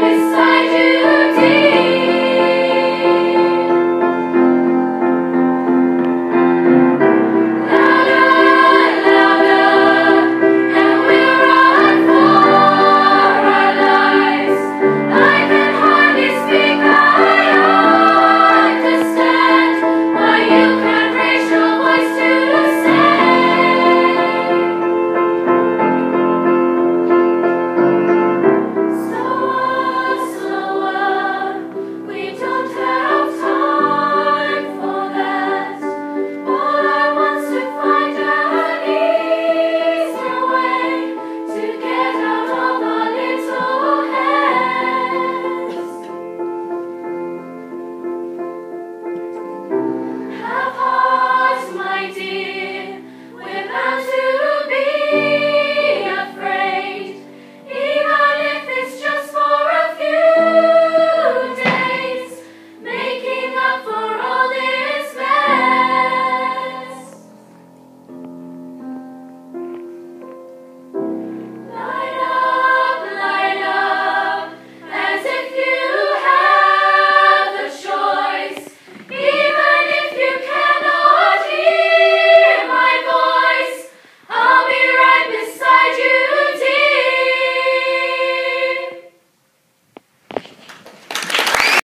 beside